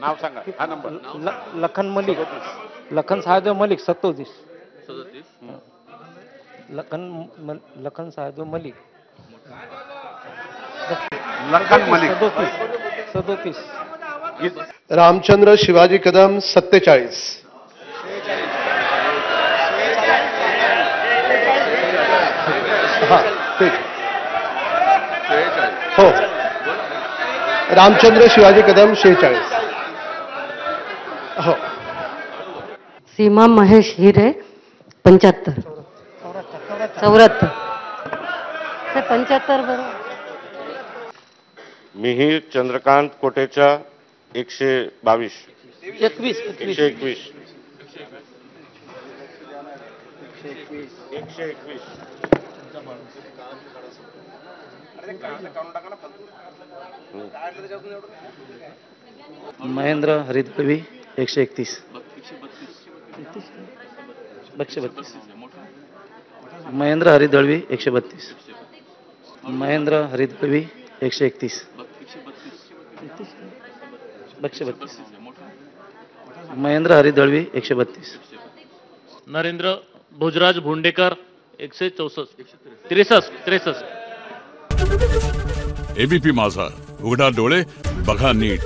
नाव सांगा हा नंबर. ल- लखन मलिक. लखन साहेब मलिक सत्तोतीस. सदतीस. लखन म- लखन साहेब मलिक. लखन मलिक. सदोतीस. सदोतीस. रामचंद्र शिवाजी कदम सत्तेचाळीस. हा ठीक. हो. रामचंद्र शिवाजी कदम शेहेचाळीस. हो. सीमा महेश हिरे पंच्याहत्तर. चौऱ्याहत्तर. ते पंच्याहत्तर बरोबर. मिहीर चंद्रकांत कोटेचा एकशे बावीस. एकवीस एकशे एकवीस. एकशे एकवीस. महेंद्र एकशे एकतीस. एकशे बत्तीस. महेंद्र हरिदळवी एकशे बत्तीस. महेंद्र हरिदळवी एकशे एकतीस. एकशे बत्तीस. महेंद्र हरिदळवी एकशे बत्तीस. नरेंद्र भोजराज भोंडेकर एकशे चौसष्ट. त्रेसष्ट त्रेसष्ट. एबीपी माझा. उघडा डोळे बघा नीट.